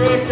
Rick.